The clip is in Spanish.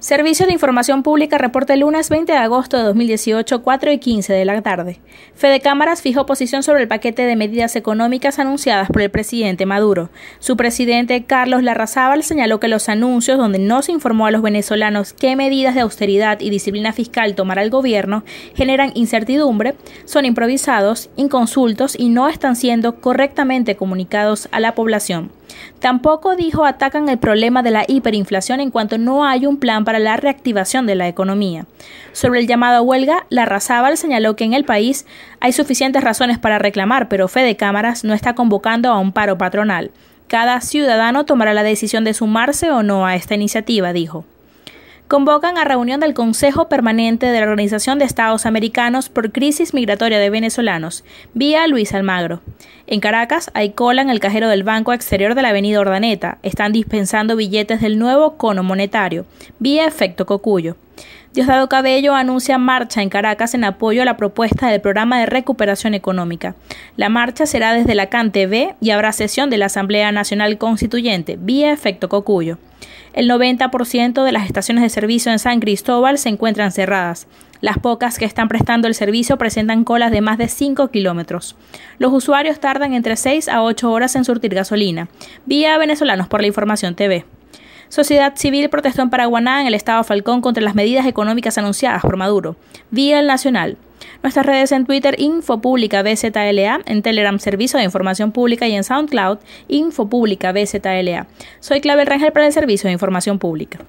Servicio de Información Pública reporta el lunes 20 de agosto de 2018, 4 y 15 de la tarde. Fede Cámaras fijó posición sobre el paquete de medidas económicas anunciadas por el presidente Maduro. Su presidente Carlos Larrazábal señaló que los anuncios donde no se informó a los venezolanos qué medidas de austeridad y disciplina fiscal tomará el gobierno generan incertidumbre, son improvisados, inconsultos y no están siendo correctamente comunicados a la población. Tampoco dijo atacan el problema de la hiperinflación en cuanto no hay un plan para la reactivación de la economía. Sobre el llamado a huelga, la Razábal señaló que en el país hay suficientes razones para reclamar, pero Fede Cámaras no está convocando a un paro patronal. Cada ciudadano tomará la decisión de sumarse o no a esta iniciativa, dijo convocan a reunión del Consejo Permanente de la Organización de Estados Americanos por crisis migratoria de venezolanos, vía Luis Almagro. En Caracas hay cola en el cajero del Banco Exterior de la Avenida Ordaneta. Están dispensando billetes del nuevo cono monetario, vía efecto cocuyo. Diosdado Cabello anuncia marcha en Caracas en apoyo a la propuesta del programa de recuperación económica. La marcha será desde la CanTV y habrá sesión de la Asamblea Nacional Constituyente, vía efecto cocuyo. El 90% de las estaciones de servicio en San Cristóbal se encuentran cerradas. Las pocas que están prestando el servicio presentan colas de más de 5 kilómetros. Los usuarios tardan entre 6 a 8 horas en surtir gasolina. Vía Venezolanos por la Información TV. Sociedad civil protestó en Paraguaná, en el estado Falcón, contra las medidas económicas anunciadas por Maduro. Vía el Nacional. Nuestras redes en Twitter, Info Pública BZLA, en Telegram, Servicio de Información Pública y en SoundCloud, Info Pública BZLA. Soy Clavel Rangel para el Servicio de Información Pública.